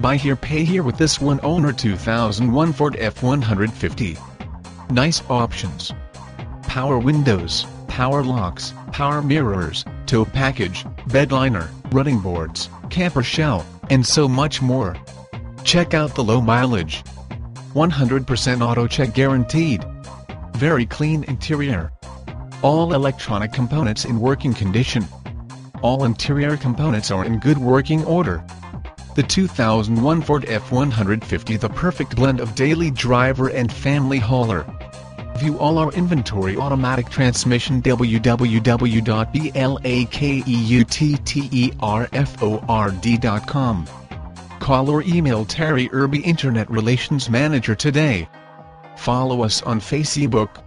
Buy here pay here with this one owner 2001 Ford F-150. Nice options. Power windows, power locks, power mirrors, tow package, bed liner, running boards, camper shell, and so much more. Check out the low mileage. 100% AutoCheck guaranteed. Very clean interior. All electronic components in working condition. All interior components are in good working order. The 2001 Ford F-150 the perfect blend of daily driver and family hauler. View all our inventory automatic transmission www.blakeutterford.com. Call or email Terri Irby Internet Relations Manager today. Follow us on Facebook,